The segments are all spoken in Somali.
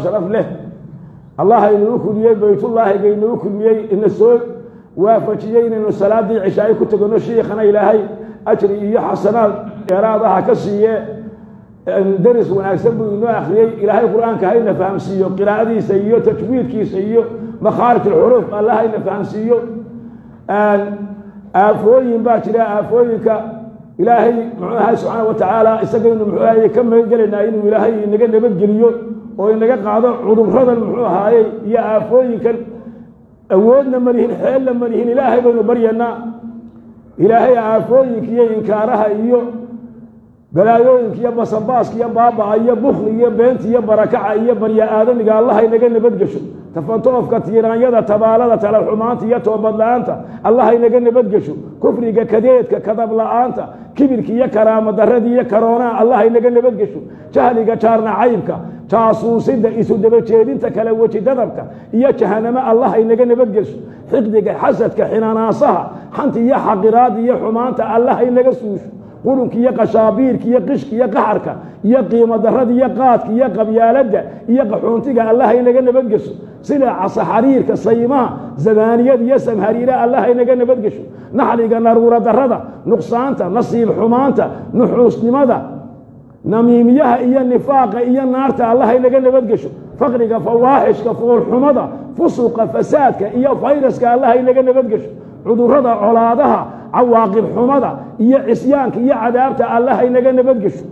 sharaf leh. Allah inuu kulmiyey baytullaahiga inuu kulmiyey ina soo waafajiyey inaynu salaadii cishaayo ku tegano shiikhana ilaahay ajri iyo xasanaad dheeraadaha ka siiye deris wanaagsan buu inoo akhriyey ilaahay qur'aanka hayna fahamsiiyo qiraa'adiisa iyo tajwiidkiisa iyo makhaarij alxuruuf allah hayna fahamsiiyo. Aafooyin baa jira aafooyinka ilaahay muxuu ahay subxaana wa tacaala isagaynu muxuu ahay ka magangelaynaa inuu ilaahay inaga nabadgeliyo oo inaga qaado cudurradan muxuu ahaayey iyo aafooyinkan awoodna ma lihin xeelna ma lihin ilaahay baynu baryanaa ilaahay aafooyinka iyo inkaaraha iyo balaayooyinka iyo basabaaska iyo baaba'a iyo bukli iyo beenta iyo barakaca iyo barya aadamiga allaha inaga nabadgesho tafantoofka tiiraanyada tabaalada talaxumaanta iyo toobadla-aanta allaha inaga nabadgesho kufriga kadeedka kadab la'aanta kibirka iyo karaamo daradii iyo karoonaha allaha inaga nabadgesho jahliga jaarna caybka jaasuusida isu dabajeedinta kala weji dadabka iyo jahanamo allaha inaga nabadgesho xiqdiga xasadka xinanaasaha xanta iyo xaqiraada iyo xumaanta allaha inaga suusho. Qurunka iyo qashaabiirka iyo qishka iyo qaxarka iyo qiimo darada iyo qaadka iyo qabyaaladda iyo qaxuuntiga allaha inaga nabadgesho sida casaxariirka saymaha zamaaniyada iyo samhariiraha allaha inaga nabadgesho naxliga naruura darada nuqsaanta nasiib xumaanta nuxuusnimada namiimiyaha iyo nifaaqa iyo naarta allaha inaga nabadgesho faqriga fawaaxishka foolxumada fusuqa fasaadka iyo fayraska allaha inaga nabadgesho cudurrada colaadaha cawaaqib xumada iyo cisyaanka iyo cadaabta allaha inaga nabadgesho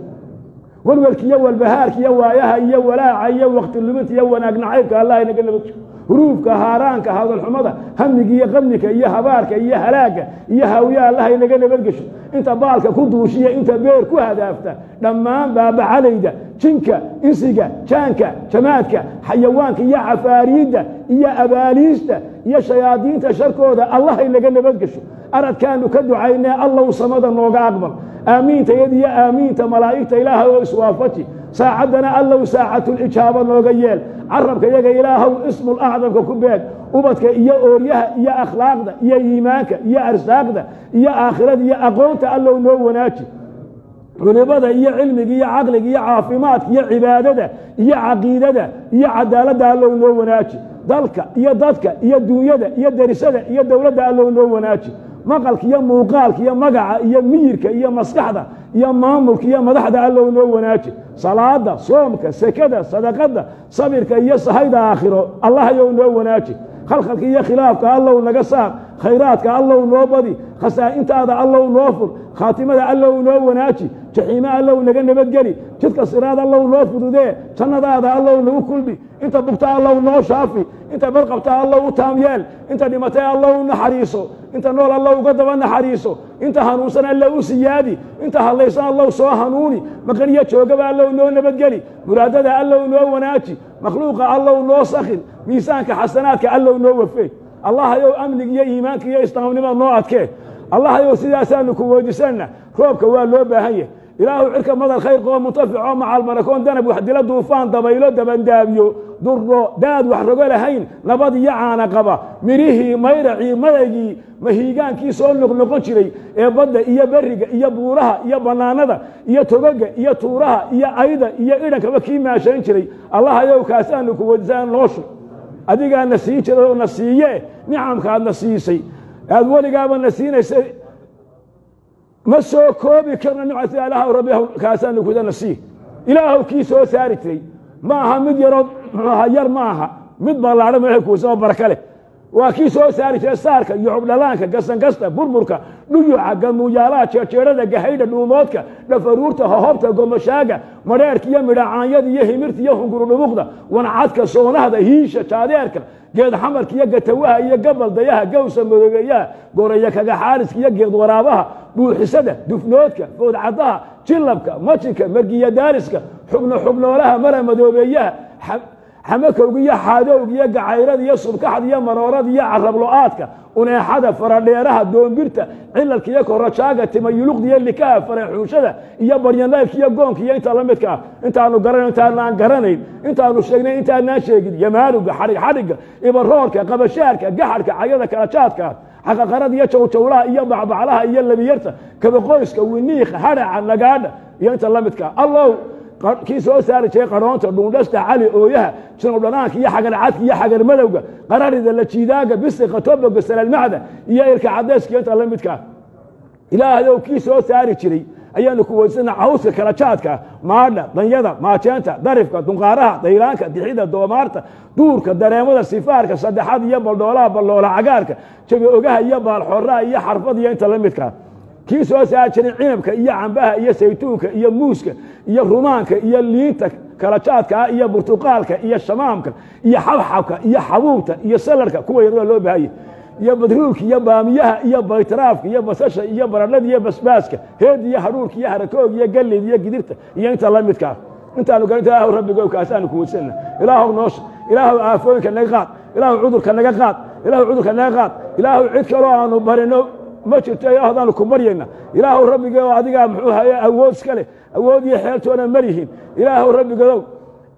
welwelka iyo walbahaarka iyo waayaha iyo walaaca iyo waqti luminta iyo wanaag nacaybka allaha inaga nabadgesho huruufka haaraanka hadalxumada hamiga iyo qamnika iyo habaarka iyo halaaga iyo haawiya allaha inaga nabadgesho inta baalka ku duushiya inta beer ku hadaafta dhammaan baabacalayda jinka insiga jaanka jamaadka xayawaanka iyo cafaariidda iyo abaaliista iyo shayaadiinta sharkooda allaha inaga nabadgesho aradkaanu ka ducaynee allow samada nooga aqbal. Aamiinta yad iyo aamiinta malaa'igta ilaahay oo iswaafaji. Saacaddana allow saacatulijaaba nooga yeel. Carabka yaga ilaahow ismul acdamka ku beeg. Ubadka iyo ooryaha iyo akhlaaqda iyo iimaanka iyo arsaaqda iyo aakhirada iyo aqoonta allow noo wanaaji. Culimada iyo cilmiga iyo caqliga iyo caafimaadka iyo cibaadada iyo caqiidada iyo cadaaladda allow noo wanaaji. Dalka iyo dadka iyo duunyada iyo derisada iyo dowladda allow noo wanaaji maqalka iyo muuqaalka iyo magaca iyo miyirka iyo maskaxda iyo maamulka iyo madaxda allow noo wanaaji salaada soomka sekada sadaqada sabirka iyo sahayda aakhiro allahayow noo wanaaji khalkhalka iyo khilaafka allow naga saar khayraadka allow noo badi khasaa'intaada allow noo fur khaatimada allow noo wanaaji jaxiime allow naga nabadgeli jidka siraad allow noo fududee. Jannadaada allow nagu kulmi. Inta bugta allow noo shaafi. Inta badqabta allow u taam yeel inta dhimatay allow naxariiso. Inta nool allow uga daba naxariiso. Inta hanuunsan allow u siyaadi. Inta hadlaysan allow soo hanuuni. Maqaniyo joogaba allow noo nabadgeli muraadada allow noo wanaaji. Makhluuqa allow noo sakhin. Miisaanka xasanaadka allow noo wafey allahayow amniga iyo iimaanka iyo islaamnimada noo adkee. Allahayow sidaasaanu ku weydisanna roobka waa loo baahan yahy ilaahu cirka madal khayr qoo muntafico macal barakoon danab wax dila duufaan dabaylo dabandaabiyo duro daad wax rogo lahayn nabad iyo caana qaba. Mirihii mayracii mayaygii mahiigaankii soo noqnoqon jiray. Ee badda iyo beriga iyo buuraha iyo bannaanada iyo togaga iyo tuuraha iyo ayda iyo idhankaba kii maashayn jiray. Allahayow kaasaanu ku weydiisana nooshu adigaana siin jiray oo na siiye nicamkaadna siisay. Aad weligaaba na siinaysay ma soo koobi karno nimcata ilaah rabbi kaasaanu kudana sii. Ilaahow kii soo saari jiray. Ma aha mid yaroo muxuuha yar ma aha. Mid ballaadhan meexa kuusan oo baraka leh. Waa kii soo saari jiray saarka iyo xubdhalaanka gasankasta burburka dhuyuca gamuuyaalaha jeejeerada gahaydha dhuumoodka dhafaruurta hohobta gomashaaga madheerka iyo midhacaanyada iyo himirta iyo hungurudhumuqda wancadka soonahda hiisha jaadeerka geed xamarka iyo gatawaha iyo gabaldayaha gawsa madoobeeyaha goraya kaga xaariska iyo geed waraabaha buuxisada dufnoodka foodcadaha jilabka majinka margiya daariska xubno xubnoolaha mara madoobeeyaha xamakowga iyo xaadowga iyo gacayrada iyo subkaxda iyo maroorada iyo carablo-aadka uneexada faradheeraha doombirta cilalka iyo korajaaga timayuluqda iyo likaha faraxuushada iyo baryanaylka iyo goonka iyo inta la midka ah. Intaanu garanayn intaanaan garanayn intaanu sheegnay intaanaan sheegin yamaanuga xadhig ibaroorka qabashaarka gaxarka cayada kalajaadka xaqaqarada iyo jawjawlaha iyo bacbaclaha iyo labiyarta kabaqoyska winiikha hadhaca nagaadha iyo inta la midka allow kii soo saari jiray qaroonta dhuundhasta cali ooyaha jinowdhanaanka iyo xagarcadka iyo xagar madowga qararida lajiidaaga bisiqa toboga salalmacda iyo ilka cadayska inta la midkaa ilaahayow kii soo saari jiray ayaanu ku weysana cawska kala jaadka maadha danyada maajeenta darifka dunqaaraha daylaanka dixida doomaarta duurka dareemada sifaarka saddexaad iyo baldhoolaha baldhoola cagaarka jabi ogaha iyo baalxoraha iyo xarfad iyo inta la midkaa kii soo saari jiray cinabka iyo cambaha iyo saytuunka iyo muuska iyo rumaanka iyo liinta kala jaadkaa iyo burtuqaalka iyo shamaamka iyo xabxabka iyo xabuubta iyo salarka kuwa yarada loo baahanya iyo badruulka iyo baamiyaha iyo baytaraafka iyo basasha iyo baradhada iyo basbaaska heed iyo hadhuurka iyo harakoog iyo gallid iyo gidirta iyo inta la midkaa intaanu garinta ilaahu rabbigow kaasaanu ku weysana ilaahu noosha ilaahu aafooyinka naga qaad ilaahu cudurka naga qaad ilaahu cudurka naga qaad ilaahu cid kaloo aanu barino ma jirto ilaahu adaanu ku baryayna ilaahu rabbigow adigaa muxuu haye awood iska leh awood iyo xeeltoona maryihiin ilaahu rabbigow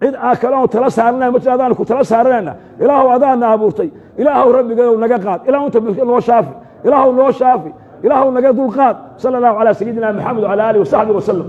cid aa kaleon tala saarana ma jir adaanu ku tala saaranayna ilaahu adaana abuurtay. Ilaahu rabbigow naga qaad. Ilahu inta midka noo shaafi. Ilaahu noo shaafi. Ilaahu naga dulqaad sala allahu calaa sayidina maxamed wcala aalihi wasaxbihi wasalam